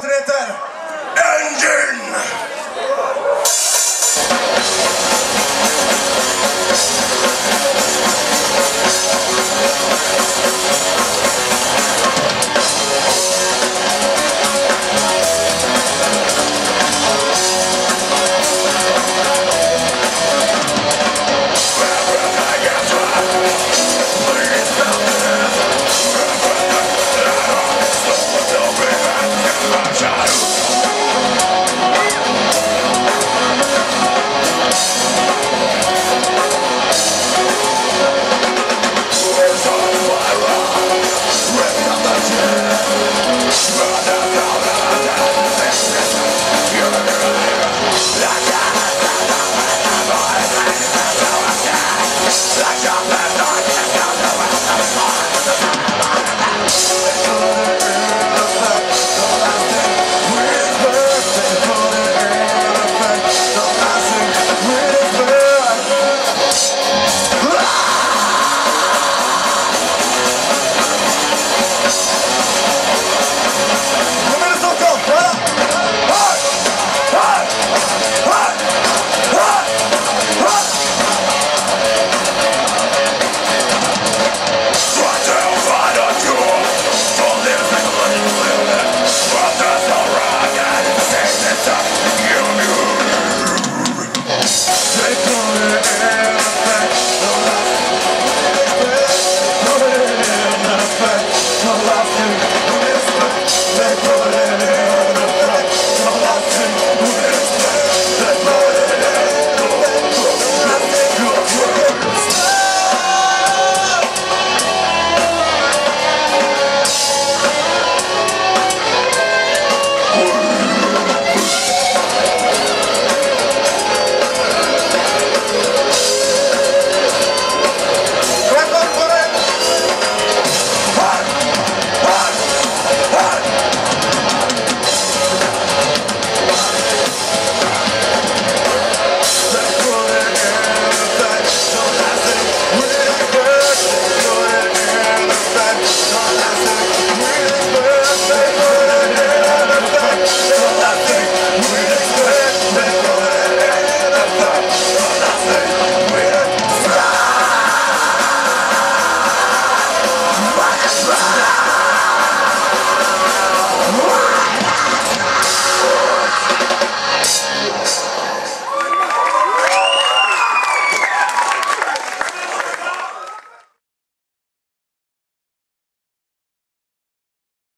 Continental. Russia.